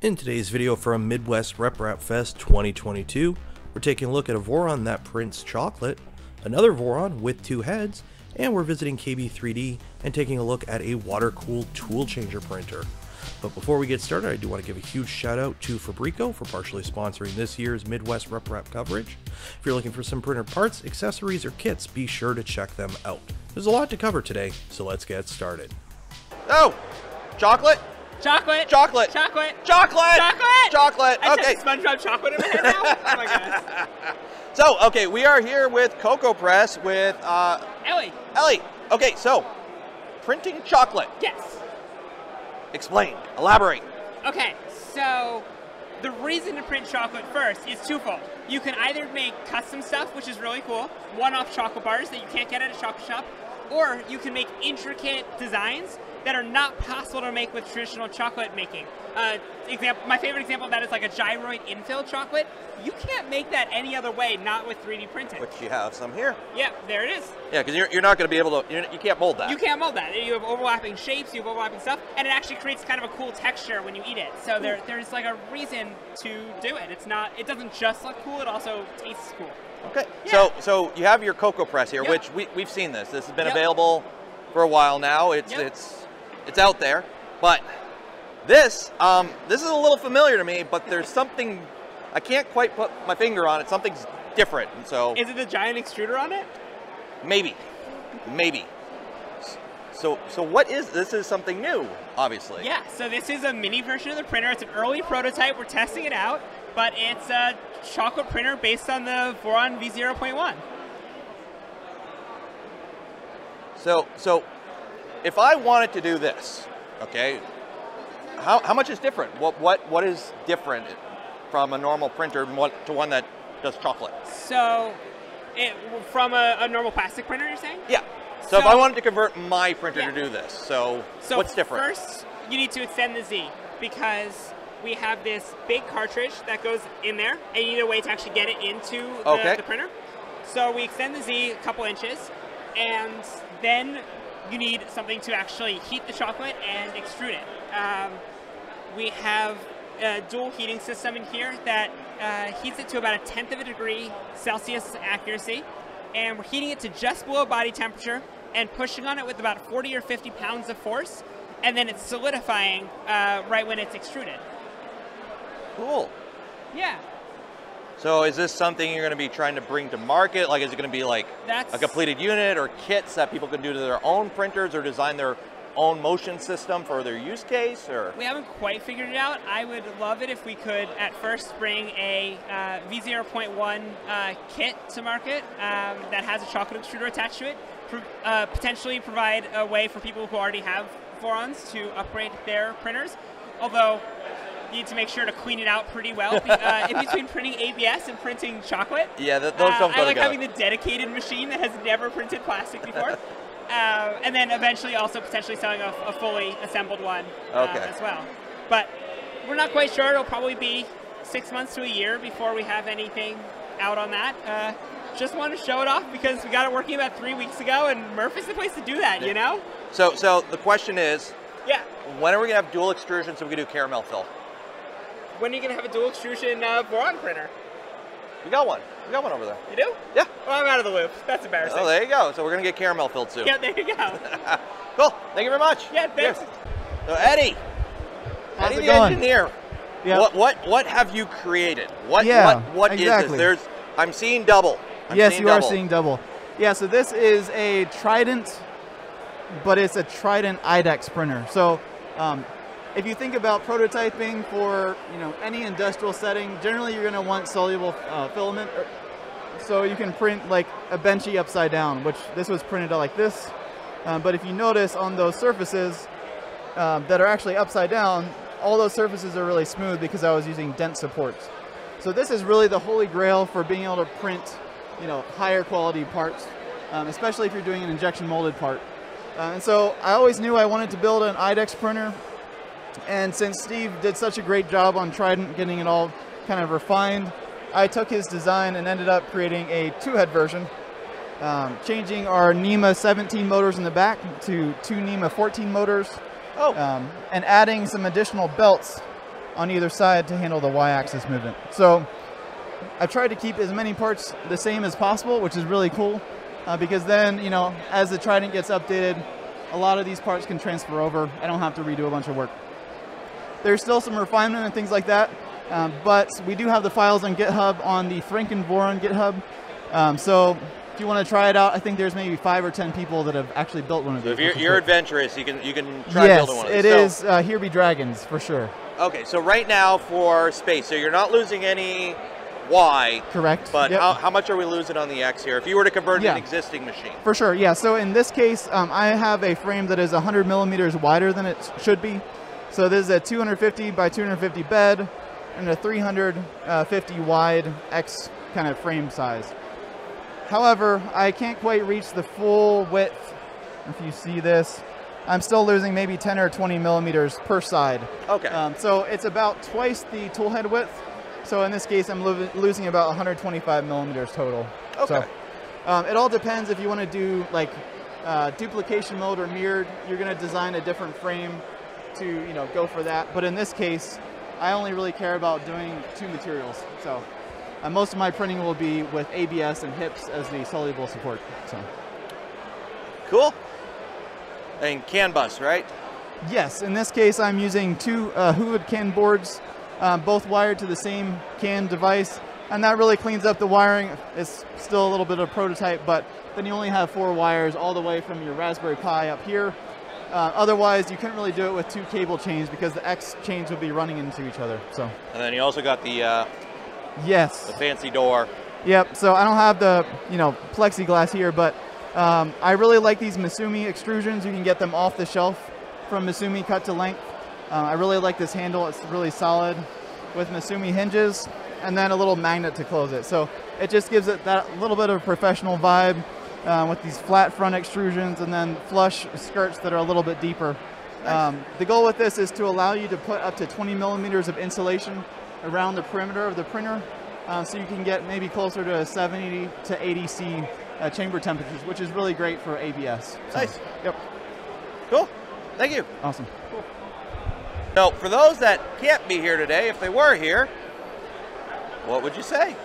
In today's video from Midwest Rep Rap Fest 2022, we're taking a look at a Voron that prints chocolate, another Voron with two heads, and we're visiting KB3D and taking a look at a water-cooled tool changer printer. But before we get started, I do want to give a huge shout out to Fabreeko for partially sponsoring this year's Midwest Rep Rap coverage. If you're looking for some printer parts, accessories, or kits, be sure to check them out. There's a lot to cover today, so let's get started. Oh, chocolate, Chocolate. chocolate, Chocolate. chocolate, Chocolate. chocolate. I Okay, SpongeBob chocolate in my head now. oh my goodness. so okay, we are here with Cocoa Press with uh, Ellie. Ellie. Okay, so printing chocolate. Yes. Explain, elaborate. Okay. So the reason to print chocolate first is twofold. You can either make custom stuff, which is really cool, one-off chocolate bars that you can't get at a chocolate shop, or you can make intricate designs that are not possible to make with traditional chocolate making. Uh, example, my favorite example of that is like a gyroid infill chocolate. You can't make that any other way, not with 3D printing. Which you have some here. Yep, there it is. Yeah, because you're, you're not going to be able to. You're, you can't mold that. You can't mold that. You have overlapping shapes, you have overlapping stuff, and it actually creates kind of a cool texture when you eat it. So there, there's like a reason to do it. It's not. It doesn't just look cool. It also tastes cool. Okay. Yeah. So so you have your Cocoa Press here, Yep. which we we've seen this. This has been Yep. available for a while now. It's Yep. it's it's out there, but this um this is a little familiar to me. But there's something I can't quite put my finger on it. Something's different, and so Is it a giant extruder on it? maybe maybe. So so what is this? Is something new, obviously. Yeah. So this is a mini version of the printer. It's an early prototype. We're testing it out, but it's a chocolate printer based on the Voron V0.1. So so if I wanted to do this, okay, how, how much is different? What what what is different from a normal printer to one that does chocolate? So, it, from a, a normal plastic printer, you're saying? Yeah. So, if I wanted to convert my printer Yeah. to do this, so, So what's different? First, you need to extend the Z because we have this big cartridge that goes in there, and you need a way to actually get it into the, Okay. the printer. So we extend the Z a couple inches, and then you need something to actually heat the chocolate and extrude it. Um, we have a dual heating system in here that uh, heats it to about a tenth of a degree Celsius accuracy, and we're heating it to just below body temperature and pushing on it with about 40 or 50 pounds of force, and then it's solidifying uh, right when it's extruded. Cool. Yeah, So is this something you're going to be trying to bring to market? Like, is it going to be like That's- a completed unit or kits that people can do to their own printers or design their own motion system for their use case? Or we haven't quite figured it out. I would love it if we could at first bring a uh, V0.1 uh, kit to market um, that has a chocolate extruder attached to it. Pro- uh, potentially provide a way for people who already have Vorons to upgrade their printers. Although need to make sure to clean it out pretty well uh, in between printing ABS and printing chocolate. yeah, th- those Uh, don't go I like together. having the dedicated machine that has never printed plastic before. uh, and then eventually also potentially selling a, a fully assembled one uh, as well. But we're not quite sure. It'll probably be six months to a year before we have anything out on that. Uh, just want to show it off because we got it working about three weeks ago, and Murph is the place to do that, you know? so, so the question is, Yeah. when are we going to have dual extrusion so we can do caramel fill? When are you going to have a dual extrusion uh, Voron printer? We got one. We got one over there. You do? Yeah. Well, I'm out of the loop. That's embarrassing. Oh, there you go. So we're going to get caramel filled soon. yeah, there you go. Cool. Thank you very much. Yeah, thanks. So Eddie, How's Eddie it the going? engineer. Yep. What what what have you created? What Yeah, what what is exactly. this? There's I'm seeing double. I'm yes, seeing you double. are seeing double. Yeah, so this is a Trident, but it's a Trident IDEX printer. So um, if you think about prototyping for you know any industrial setting, generally you're going to want soluble uh, filament. So you can print like a benchy upside down, which this was printed like this. Um, but if you notice on those surfaces um, that are actually upside down, all those surfaces are really smooth because I was using dent supports. So this is really the holy grail for being able to print, you know, higher quality parts, um, especially if you're doing an injection molded part. Uh, and so I always knew I wanted to build an IDEX printer. And since Steve did such a great job on Trident getting it all kind of refined, I took his design and ended up creating a two-head version, um, changing our NEMA 17 motors in the back to two NEMA 14 motors, Oh, um, and adding some additional belts on either side to handle the y-axis movement. So I've tried to keep as many parts the same as possible, which is really cool, uh, because then, you know, as the Trident gets updated, a lot of these parts can transfer over. I don't have to redo a bunch of work. There's still some refinement and things like that, um, but we do have the files on GitHub on the Franken Voron GitHub. Um, so if you want to try it out, I think there's maybe five or ten people that have actually built one of So these. if you're, you're adventurous, you can you can try yes, building one of it these. is. So- Uh, Here be dragons for sure. Okay, so right now for space, so you're not losing any Y, Correct. but Yep. how, how much are we losing on the X here? If you were to convert Yeah. an existing machine. For sure, yeah. So in this case, um, I have a frame that is 100 millimeters wider than it should be. So this is a 250 by 250 bed and a 350 wide X kind of frame size. However, I can't quite reach the full width. If you see this, I'm still losing maybe 10 or 20 millimeters per side. Okay. Um, so it's about twice the tool head width. So in this case, I'm lo- losing about 125 millimeters total. Okay. So um, it all depends if you want to do like uh, duplication mode or mirrored. You're going to design a different frame to you know go for that. But in this case, I only really care about doing two materials. So uh, most of my printing will be with ABS and HIPS as the soluble support. So cool. And CAN bus, right? yes, in this case, I'm using two uh, Huvud CAN boards, uh, both wired to the same CAN device. And that really cleans up the wiring. It's still a little bit of a prototype, but then you only have four wires all the way from your Raspberry Pi up here. Uh, otherwise, you couldn't really do it with two cable chains because the X chains would be running into each other. So, And then you also got the uh, yes. the fancy door. Yep. So I don't have the you know plexiglass here, but um, I really like these Misumi extrusions. You can get them off the shelf from Misumi cut to length. Uh, I really like this handle. It's really solid with Misumi hinges and then a little magnet to close it. So it just gives it that little bit of a professional vibe uh, with these flat front extrusions and then flush skirts that are a little bit deeper. Um, the goal with this is to allow you to put up to 20 millimeters of insulation around the perimeter of the printer uh, so you can get maybe closer to 70 to 80 C uh, chamber temperatures, which is really great for ABS. So, Nice. Yep. Cool. Thank you. Awesome. Cool. So for those that can't be here today, if they were here, what would you say?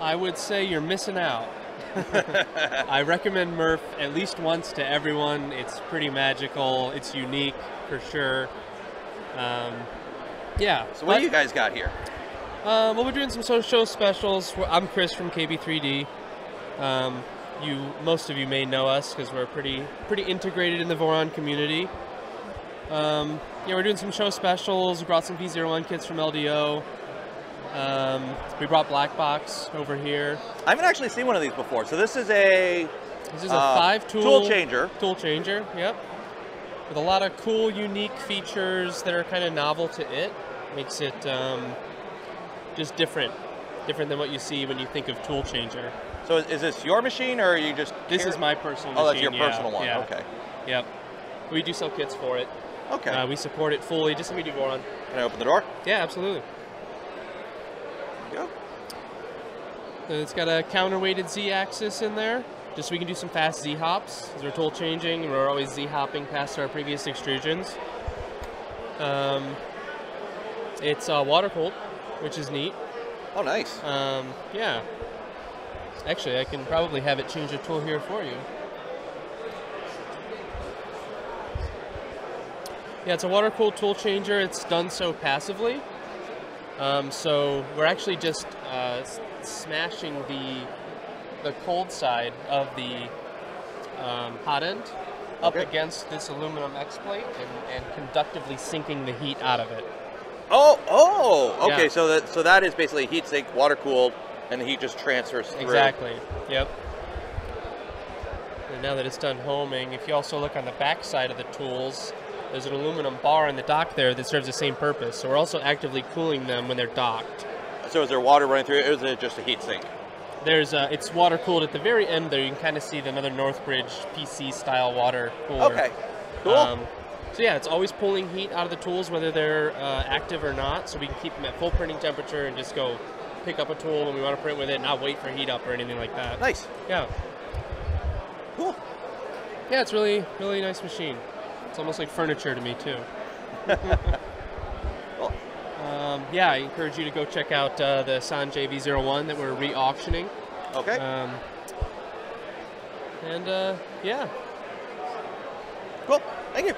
I would say you're missing out. I recommend Murph at least once to everyone. It's pretty magical. It's unique for sure. Um, yeah. So what but- do you guys got here? Uh, well, we're doing some so- show specials. I'm Chris from KB3D. Um, you, most of you may know us because we're pretty pretty integrated in the Voron community. Um, yeah, we're doing some show specials. We brought some V01 kits from LDO. Um, we brought Black Box over here. I haven't actually seen one of these before. So this is a This is a Uh, five tool tool changer. Tool changer, yep. With a lot of cool, unique features that are kind of novel to it. Makes it um, just different, different than what you see when you think of tool changer. So is, is this your machine or are you just? This is my personal Oh, that's your yeah, personal one. yeah, Okay. Yep. We do sell kits for it. Okay. Uh, we support it fully, just like we do Voron. Can I open the door? Yeah, absolutely. Go. And it's got a counterweighted Z-axis in there, just so we can do some fast Z-hops. As we're tool changing, we're always Z-hopping past our previous extrusions. Um, it's uh, water cooled, which is neat. Oh, nice. Um, yeah. Actually, I can probably have it change the tool here for you. Yeah, it's a water cooled tool changer. It's done so passively. Um, so we're actually just uh, smashing the the cold side of the um, hot end up Okay. against this aluminum X plate and, and conductively sinking the heat out of it. Oh, oh. Okay. Yeah. So that so that is basically heat sink, water cooled, and the heat just transfers through. Exactly. Yep. And now that it's done homing, if you also look on the back side of the tools, there's an aluminum bar in the dock there that serves the same purpose. So we're also actively cooling them when they're docked. So is there water running through it, or is it just a heat sink? There's uh, it's water cooled at the very end there. You can kind of see the another Northbridge PC style water cooler. Okay. Cool. Um, so yeah, it's always pulling heat out of the tools, whether they're uh, active or not. So we can keep them at full printing temperature and just go pick up a tool when we want to print with it, and not wait for heat up or anything like that. nice. Yeah. Cool. Yeah, it's really, really nice machine. It's almost like furniture to me too. Um, um, yeah, I encourage you to go check out uh, the Sanjay V01 that we're re-auctioning. Okay. Um, and uh, yeah. cool. Thank you.